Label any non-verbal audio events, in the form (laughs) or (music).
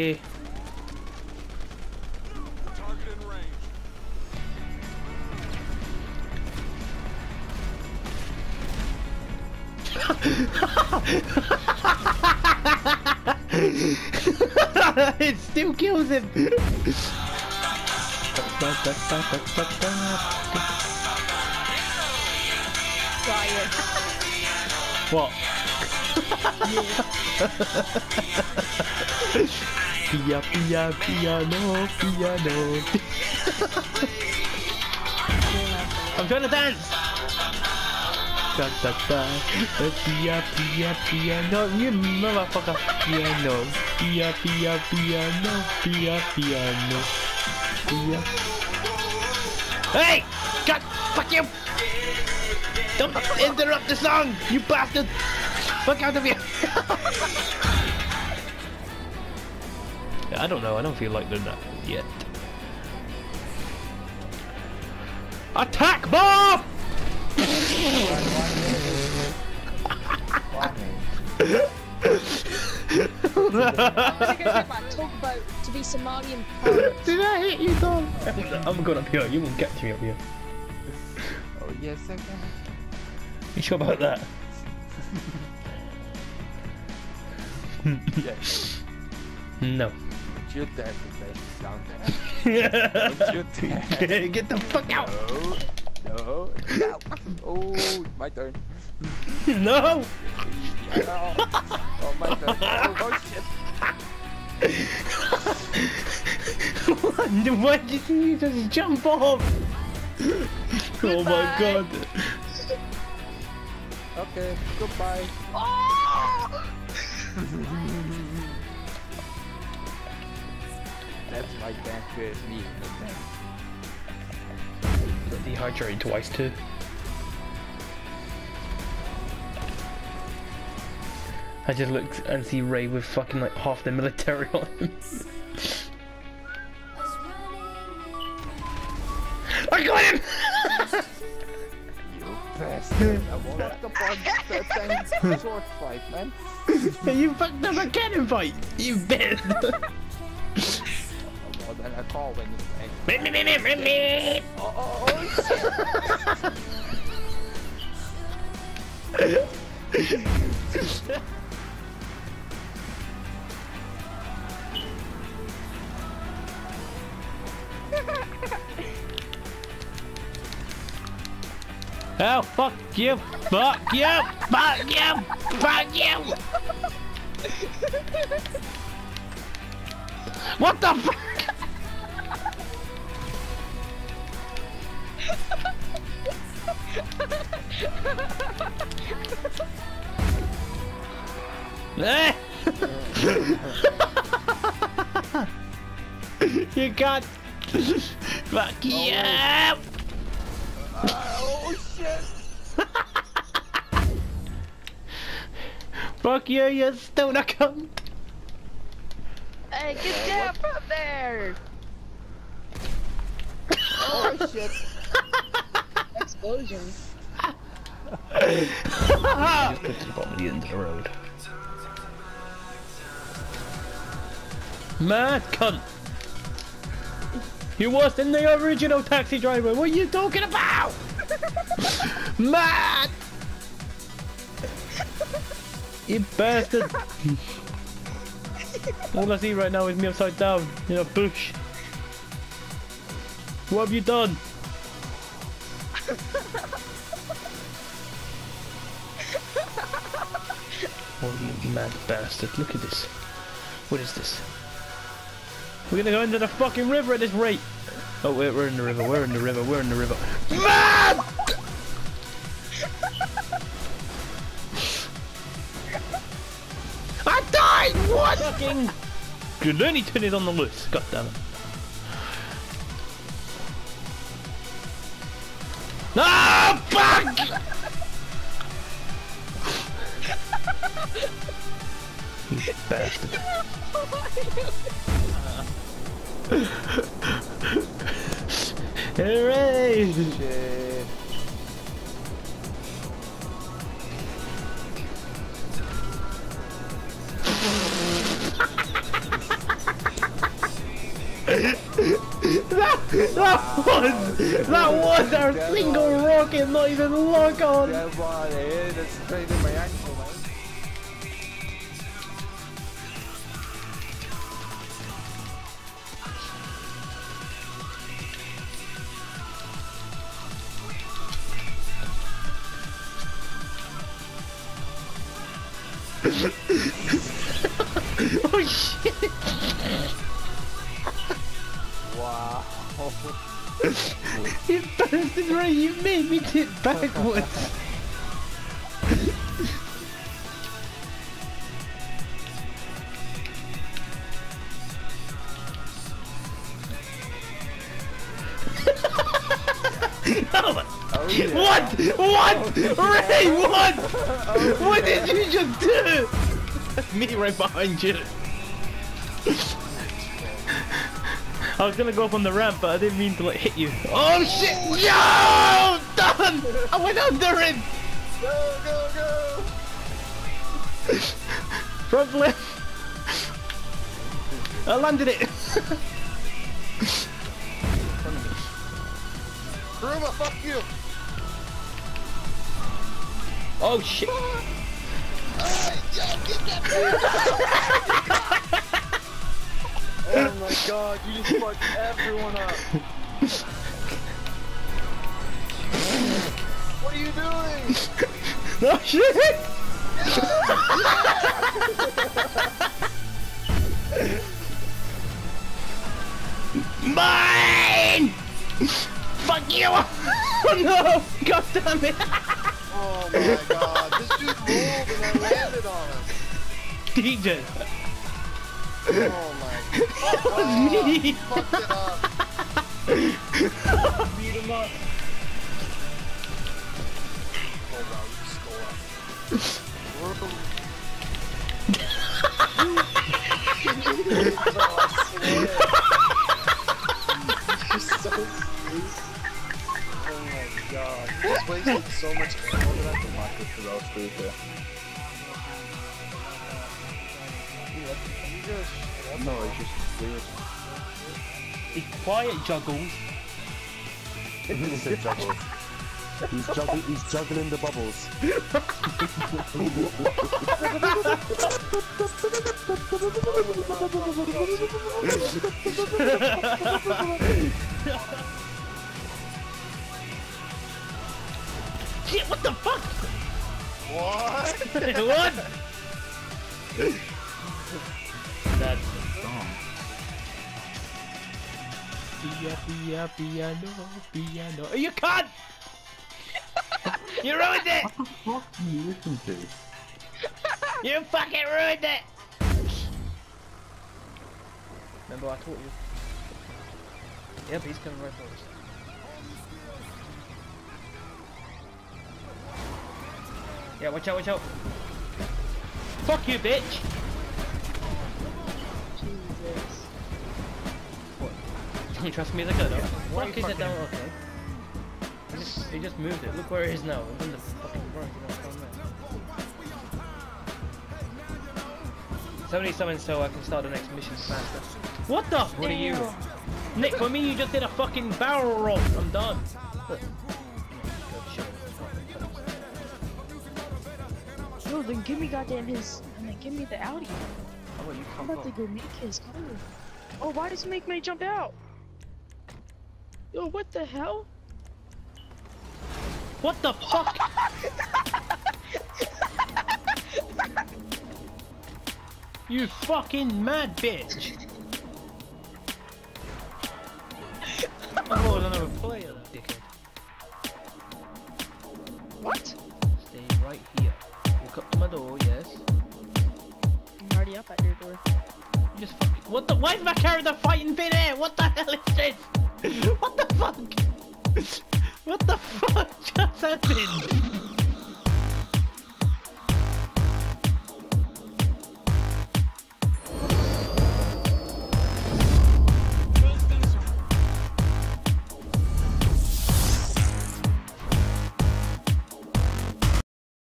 Target in range. it still kills him. Ryan. What? (laughs) Pia pia piano piano. I'm trying to dance. Da da da. Pia pia piano. You motherfucker. Piano. Pia pia piano. Pia piano. Pia. Hey! God, fuck you! Don't interrupt the song, you bastard! Fuck out of here! (laughs) I don't know, I don't feel like doing that yet. Attack Bob! I'm gonna talk about to be Somalian. Did I hit you, Tom? I'm going up here, you won't get to me up here. Oh yes, I can. You sure about that? Yes. (laughs) No. Shoot that the down there. Don't shoot that. (laughs) Get the fuck out! No. No. Oh, (laughs) no. Oh, my turn. No! Oh, oh my turn. Oh, oh shit. (laughs) Why did you just jump off? Oh my god. Okay, goodbye. Oh! That's my dance with me. Got dehydrated twice too. I just look and see Ray with fucking like half the military on him. (laughs) I got him! You bastard. I won't have to punch that sword fight, man. (laughs) you fucked up a cannon fight! You bitch! (laughs) Well, then I call when you bang. Me, me, me, me, me, me. Oh, oh, oh shit. Oh, fuck you! Fuck you! Fuck you! Fuck you! What the fuck? Eh? (laughs) you got fuck you! Oh (laughs) shit. Fuck you, you stoner cunt! Hey, get down from there! Oh shit. Explosion. Just bottom of the end of the road. Mad cunt! You're worse than the original taxi driver. What are you talking about? Mad! You bastard! All I see right now is me upside down in a bush. What have you done? Mad bastard. Look at this. What is this? We're gonna go into the fucking river at this rate. Oh, we're, we're in the river. We're in the river. We're in the river. Man! I died! What? Fucking Looney Tune is on the loose. God damn it. No! Fuck! you bastard. Hooray! That, that was that was our single rocket, not even lock on. That's my. (laughs) Oh shit! Wow. You bastard, right? You made me tip backwards. Oh, yeah. What? What? Oh, Ray, what? Oh, what did you just do? Me right behind you. I was gonna go up on the ramp, but I didn't mean to like hit you. Oh shit! Yo! Done! I went under it! Go, go, go! Front left! I landed it! Ruma, fuck you! Oh shit! (laughs) Oh my god, you just fucked everyone up. what are you doing? (laughs) Oh shit! Mine! Fuck you! (laughs) Oh no! God damn it! Oh my god, this dude rolled and I landed on him. DJ! Oh my god. That was me! fucked it up. Beat him up! Oh, Hold on, we just go (laughs) up. Oh my god. This wasted so much ammo that I have to watch this for those three here. No, it's just weird. Be quiet, Juggles. (laughs) He's juggling. He's, juggling, he's juggling the bubbles. (laughs) (laughs) What? what? That's Pia, pia, piano, piano. Oh, you can't! you ruined it! What the fuck do you listen to? You fucking ruined it! Remember I taught you? Yep, he's coming right for us. Yeah, watch out, watch out. Fuck you, bitch! Jesus. Don't trust me as a gunner? Fuck is it down? Okay. He just, he just moved it. Look where it is now. It's in the fucking front. You know what's. Somebody summon so I can start the next mission faster. What the? What are you? Nick, for me you just did a fucking barrel roll. I'm done. Look. (laughs) then give me goddamn his, and then give me the Audi. How about you I'm come about to go make his car. Oh, why does it make me jump out? Yo, what the hell? What the fuck? (laughs) you fucking mad bitch! Why is my character fighting thin eh? air? What the hell is this? (laughs) What the fuck? (laughs) What the fuck just happened?